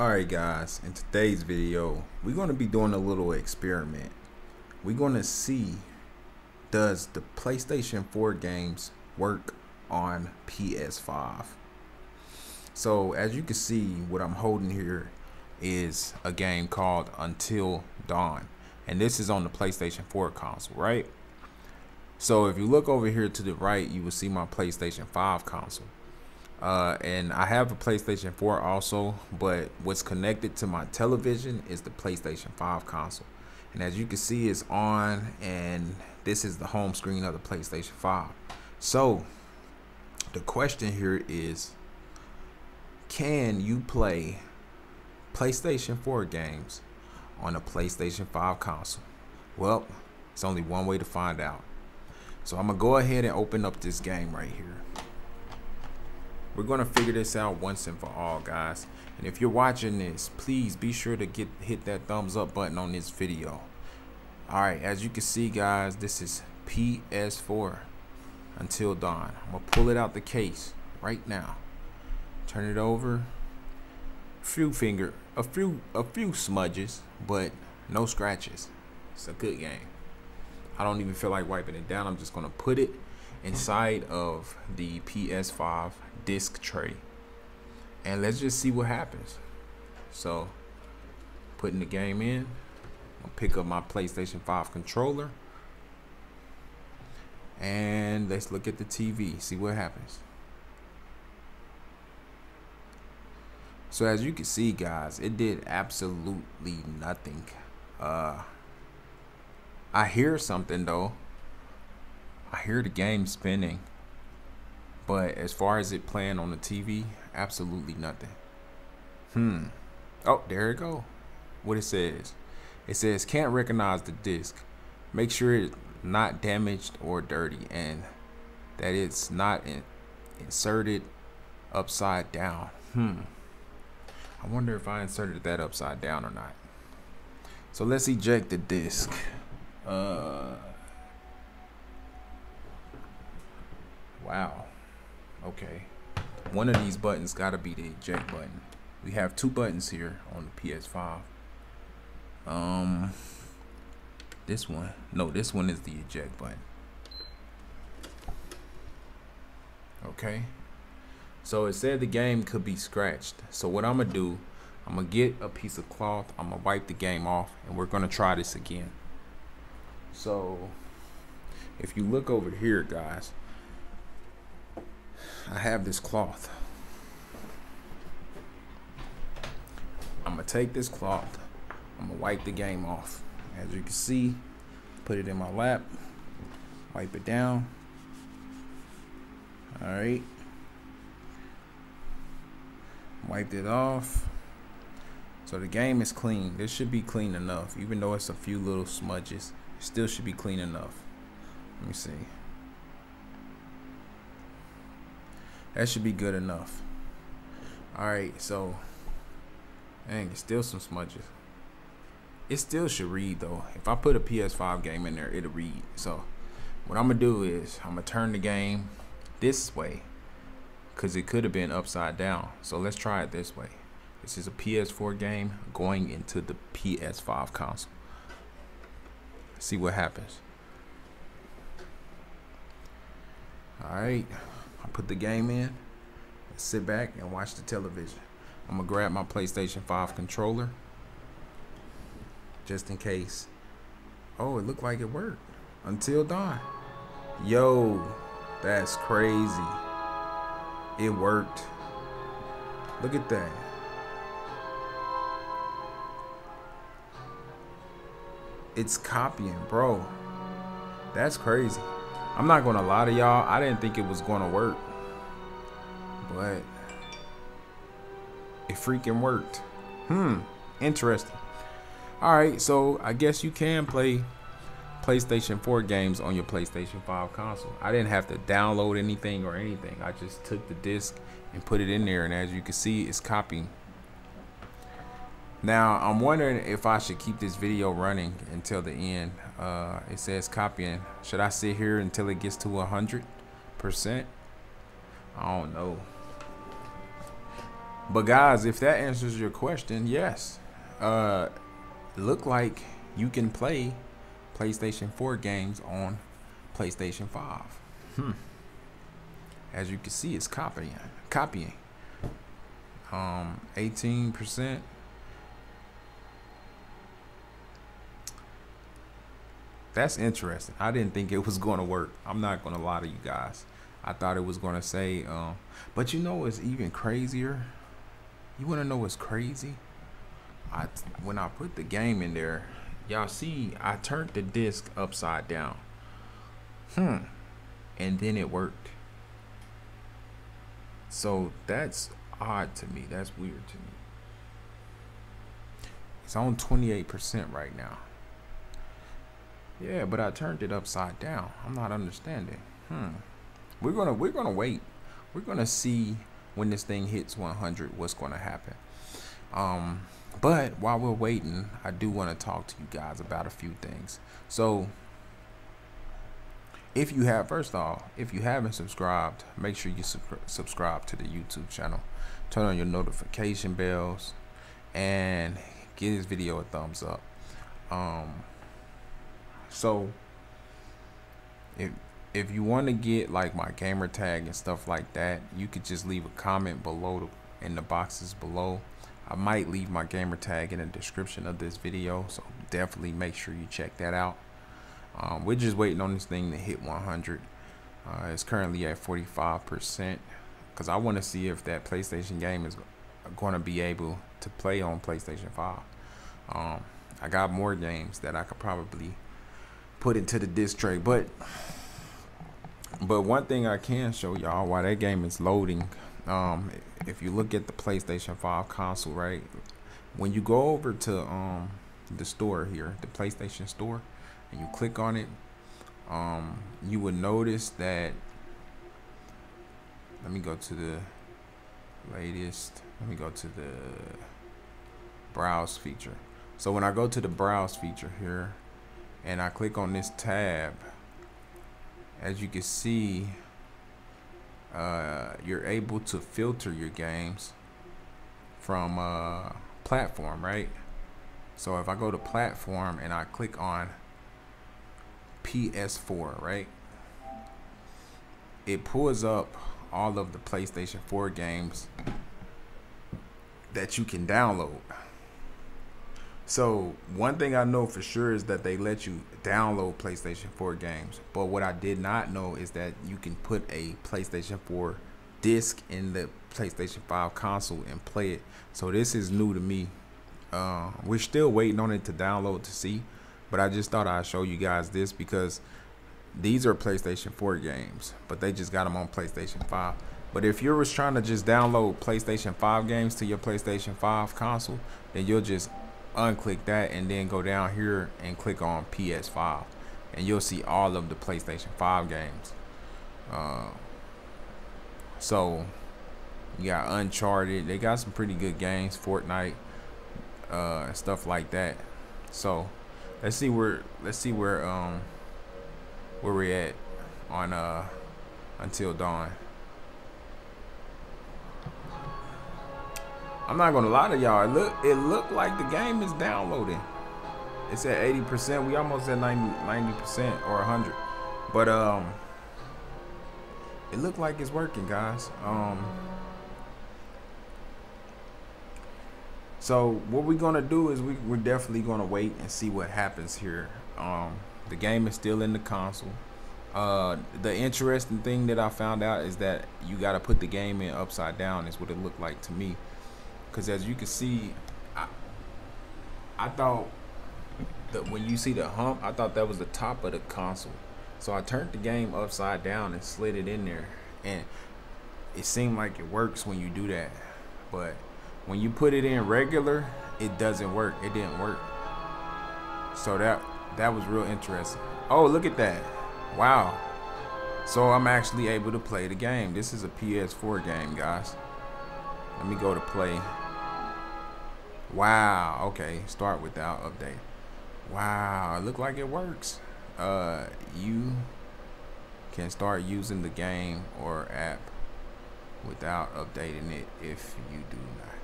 Alright guys, in today's video, we're going to be doing a little experiment. We're going to see does the PlayStation 4 games work on PS5. So as you can see, what I'm holding here is a game called Until Dawn. And this is on the PlayStation 4 console, right? So if you look over here to the right, you will see my PlayStation 5 console. Uh, and I have a PlayStation 4 also, but what's connected to my television is the PlayStation 5 console. And as you can see, it's on, and this is the home screen of the PlayStation 5. So, the question here is can you play PlayStation 4 games on a PlayStation 5 console? Well, it's only one way to find out. So, I'm going to go ahead and open up this game right here we're gonna figure this out once and for all guys. And if you're watching this please be sure to get hit that thumbs up button on this video. All right as you can see guys this is ps4 until dawn. I'm gonna pull it out the case right now. Turn it over. Few finger a few a few smudges but no scratches. It's a good game. I don't even feel like wiping it down. I'm just gonna put it inside of the ps5 disc tray. And let's just see what happens. So putting the game in I'll pick up my PlayStation 5 controller. And let's look at the TV see what happens. So as you can see guys it did absolutely nothing. Uh I hear something though I hear the game spinning but as far as it playing on the TV, absolutely nothing. Hmm. Oh, there it go. What it says. It says can't recognize the disc. Make sure it's not damaged or dirty and that it's not in, inserted upside down. Hmm. I wonder if I inserted that upside down or not. So let's eject the disc. Uh Wow. Okay. One of these buttons got to be the eject button. We have two buttons here on the PS5. Um, this one. No, this one is the eject button. Okay. So it said the game could be scratched. So what I'm to do, I'm to get a piece of cloth. I'm to wipe the game off and we're going to try this again. So if you look over here, guys, I have this cloth. I'm gonna take this cloth. I'm gonna wipe the game off. As you can see, put it in my lap, wipe it down. All right. Wiped it off. So the game is clean. This should be clean enough. Even though it's a few little smudges, it still should be clean enough. Let me see. That should be good enough. Alright, so dang, it's still some smudges. It still should read though. If I put a PS5 game in there, it'll read. So what I'm gonna do is I'm gonna turn the game this way because it could have been upside down. So let's try it this way. This is a PS4 game going into the PS5 console. See what happens. All right. I put the game in, sit back and watch the television. I'm gonna grab my PlayStation 5 controller just in case. Oh, it looked like it worked until dawn. Yo, that's crazy. It worked. Look at that. It's copying, bro. That's crazy. I'm not gonna lie to y'all. I didn't think it was gonna work, but it freaking worked. Hmm, interesting. All right, so I guess you can play PlayStation 4 games on your PlayStation 5 console. I didn't have to download anything or anything. I just took the disc and put it in there, and as you can see, it's copying now, I'm wondering if I should keep this video running until the end. Uh, it says copying. Should I sit here until it gets to 100%? I don't know. But guys, if that answers your question, yes. Uh, look like you can play PlayStation 4 games on PlayStation 5. Hmm. As you can see, it's copying. Copying. Um, 18%. That's interesting. I didn't think it was going to work. I'm not going to lie to you guys. I thought it was going to say, um, but you know what's even crazier? You want to know what's crazy? I when I put the game in there, y'all see I turned the disc upside down. Hmm. And then it worked. So that's odd to me. That's weird to me. It's on 28% right now. Yeah, but I turned it upside down. I'm not understanding. Hmm. We're gonna we're gonna wait. We're gonna see when this thing hits 100 what's gonna happen. Um, but while we're waiting, I do want to talk to you guys about a few things. So if you have first off if you haven't subscribed make sure you sub subscribe to the youtube channel turn on your notification bells and give this video a thumbs up um so if if you want to get like my gamer tag and stuff like that you could just leave a comment below the, in the boxes below I might leave my gamer tag in the description of this video so definitely make sure you check that out um, we're just waiting on this thing to hit 100. Uh, it's currently at 45% because I want to see if that PlayStation game is going to be able to play on PlayStation 5. Um, I got more games that I could probably put into the disc tray, but but one thing I can show y'all while that game is loading, um, if you look at the PlayStation 5 console, right, when you go over to um, the store here, the PlayStation Store, and you click on it, um, you would notice that. Let me go to the latest. Let me go to the browse feature. So when I go to the browse feature here and I click on this tab, as you can see, uh, you're able to filter your games from uh, platform, right? So if I go to platform and I click on PS4, right? It pulls up all of the PlayStation 4 games that you can download. So one thing I know for sure is that they let you download PlayStation 4 games. But what I did not know is that you can put a PlayStation 4 disc in the PlayStation 5 console and play it. So this is new to me. Uh, we're still waiting on it to download to see. But I just thought I'd show you guys this because these are PlayStation 4 games, but they just got them on PlayStation 5. But if you was trying to just download PlayStation 5 games to your PlayStation 5 console, then you'll just unclick that and then go down here and click on PS5. And you'll see all of the PlayStation 5 games. Uh, so, you got Uncharted. They got some pretty good games. Fortnite. Uh, stuff like that. So, let's see where let's see where um where we at on uh until dawn. I'm not gonna lie to y'all. It look it looked like the game is downloading. It's at 80%. We almost at 90 percent or 100. But um, it looked like it's working, guys. Um. So what we're gonna do is we, we're definitely gonna wait and see what happens here. Um, the game is still in the console. Uh, the interesting thing that I found out is that you got to put the game in upside down. Is what it looked like to me. Because as you can see, I, I thought that when you see the hump, I thought that was the top of the console. So I turned the game upside down and slid it in there, and it seemed like it works when you do that, but when you put it in regular, it doesn't work. It didn't work. So that that was real interesting. Oh, look at that. Wow. So I'm actually able to play the game. This is a PS4 game, guys. Let me go to play. Wow. Okay, start without update. Wow, it look like it works. Uh, you can start using the game or app without updating it if you do not.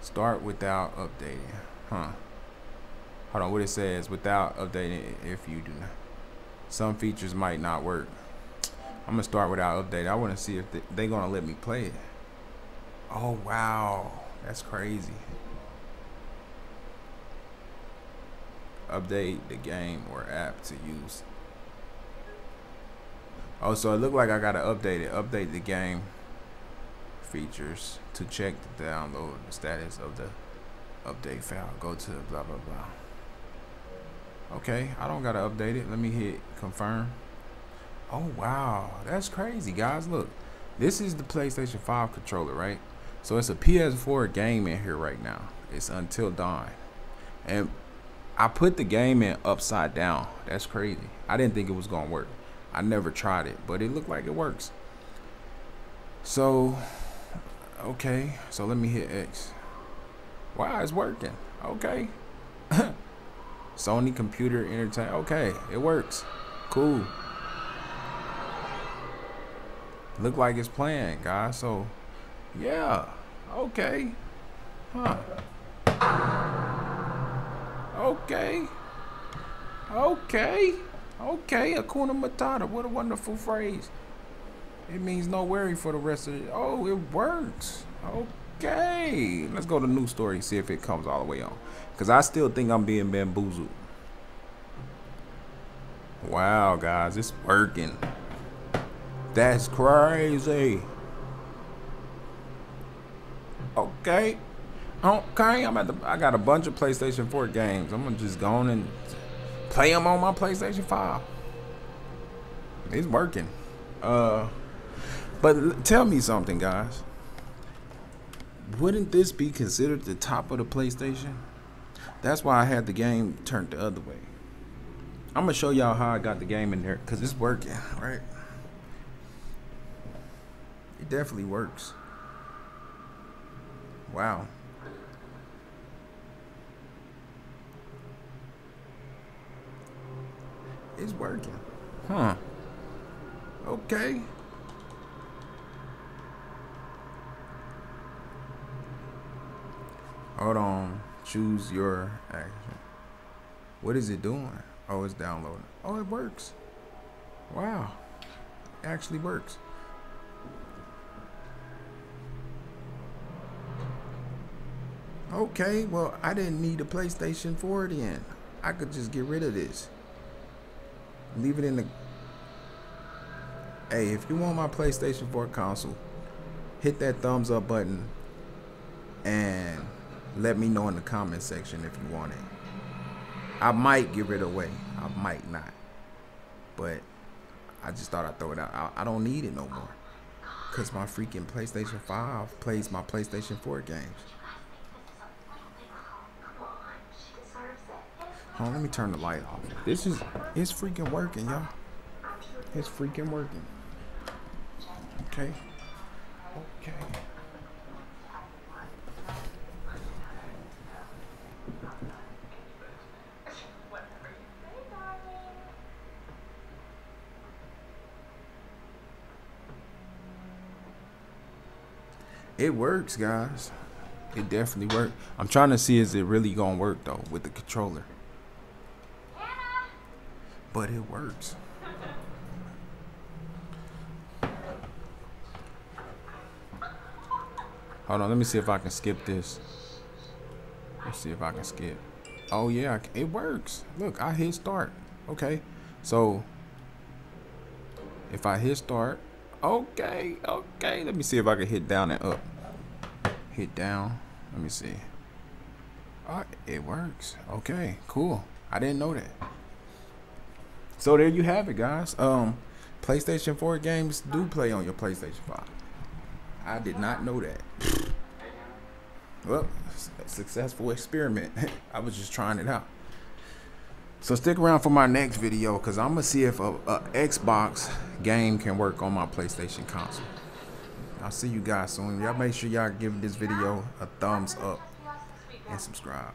Start without updating. Huh. Hold on, what it says without updating it if you do not. Some features might not work. I'm gonna start without update. I want to see if they, they gonna let me play it. Oh wow, that's crazy. Update the game or app to use. Oh, so it looked like I gotta update it. Update the game features to check the download status of the update file. Go to blah blah blah. Okay, I don't gotta update it. Let me hit confirm. Oh wow, that's crazy, guys. Look, this is the PlayStation 5 controller, right? So it's a PS4 game in here right now. It's Until Dawn, and I put the game in upside down. That's crazy. I didn't think it was gonna work. I never tried it, but it looked like it works. So, okay, so let me hit X. Wow, it's working. Okay. Sony Computer Entertainment. Okay, it works. Cool. Look like it's playing, guys. So, yeah. Okay. Huh. Okay. Okay. Okay. Akuna Matata. What a wonderful phrase. It means no worry for the rest of it. Oh, it works. Okay. Let's go to the new story see if it comes all the way on. Because I still think I'm being bamboozled. Wow, guys. It's working. That's crazy. Okay. Okay, I'm at the. I got a bunch of PlayStation 4 games. I'm gonna just go on and play them on my PlayStation 5. It's working. Uh, but tell me something, guys. Wouldn't this be considered the top of the PlayStation? That's why I had the game turned the other way. I'm gonna show y'all how I got the game in there because it's working, right? It definitely works. Wow. It's working. Huh. Okay. Hold on. Choose your action. What is it doing? Oh, it's downloading. Oh, it works. Wow. It actually works. Okay, well, I didn't need a PlayStation 4 then. I could just get rid of this. Leave it in the... Hey, if you want my PlayStation 4 console, hit that thumbs up button and let me know in the comment section if you want it. I might give it away. I might not. But I just thought I'd throw it out. I, I don't need it no more. Because my freaking PlayStation 5 plays my PlayStation 4 games. Hold on, let me turn the light off. This is, it's freaking working, y'all. It's freaking working. Okay. Okay. It works, guys. It definitely works. I'm trying to see is it really gonna work though with the controller. But it works. Hold on, let me see if I can skip this. Let's see if I can skip. Oh yeah, it works. Look, I hit start. Okay, so if I hit start, Okay, okay. Let me see if I can hit down and up. Hit down. Let me see. Oh, it works. Okay, cool. I didn't know that. So there you have it, guys. Um, PlayStation 4 games do play on your PlayStation 5. I did not know that. Well, successful experiment. I was just trying it out. So stick around for my next video because I'm going to see if a, a, Xbox game can work on my PlayStation console. I'll see you guys soon. Y'all make sure y'all give this video a thumbs up and subscribe.